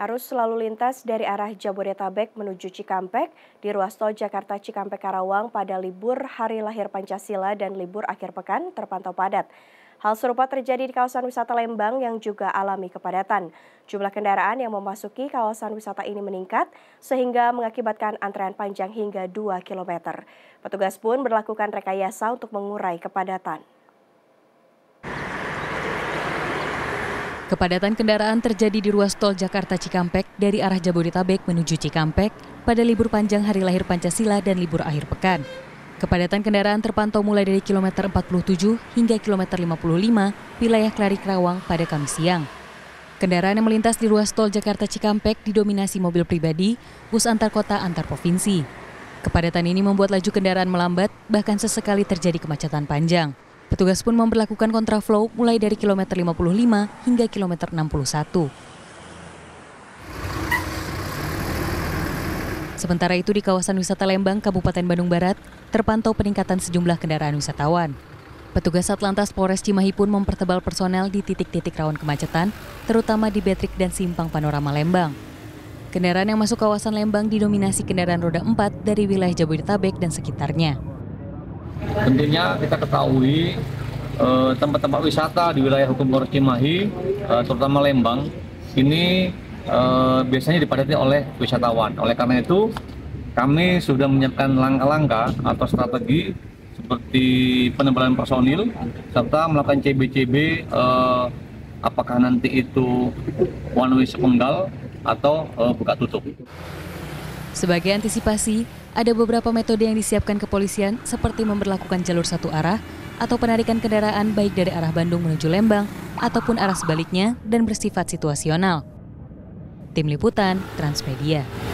Arus lalu lintas dari arah Jabodetabek menuju Cikampek di ruas tol Jakarta Cikampek Karawang pada libur Hari Lahir Pancasila dan libur akhir pekan terpantau padat. Hal serupa terjadi di kawasan wisata Lembang yang juga alami kepadatan. Jumlah kendaraan yang memasuki kawasan wisata ini meningkat sehingga mengakibatkan antrean panjang hingga 2 km. Petugas pun berlakukan rekayasa untuk mengurai kepadatan. Kepadatan kendaraan terjadi di ruas tol Jakarta Cikampek dari arah Jabodetabek menuju Cikampek pada libur panjang Hari Lahir Pancasila dan libur akhir pekan. Kepadatan kendaraan terpantau mulai dari kilometer 47 hingga kilometer 55 wilayah Klari Kerawang pada Kamis siang. Kendaraan yang melintas di ruas tol Jakarta Cikampek didominasi mobil pribadi, bus antar kota antar provinsi. Kepadatan ini membuat laju kendaraan melambat, bahkan sesekali terjadi kemacetan panjang. Petugas pun memperlakukan kontraflow mulai dari kilometer 55 hingga kilometer 61. Sementara itu di kawasan wisata Lembang, Kabupaten Bandung Barat, terpantau peningkatan sejumlah kendaraan wisatawan. Petugas Atlantas Polres Cimahi pun mempertebal personel di titik-titik rawan kemacetan, terutama di Betrik dan Simpang Panorama Lembang. Kendaraan yang masuk kawasan Lembang didominasi kendaraan roda 4 dari wilayah Jabodetabek dan sekitarnya. Tentunya kita ketahui eh, tempat-tempat uh, wisata di wilayah hukum Polres Cimahi, uh, terutama Lembang, ini uh, biasanya dipadati oleh wisatawan. Oleh karena itu, kami sudah menyiapkan langkah-langkah atau strategi seperti penebalan personil serta melakukan CB-CB uh, apakah nanti itu one way sepenggal atau uh, buka tutup. Sebagai antisipasi, ada beberapa metode yang disiapkan kepolisian seperti memperlakukan jalur satu arah atau penarikan kendaraan baik dari arah Bandung menuju Lembang ataupun arah sebaliknya dan bersifat situasional. Tim Liputan Transmedia.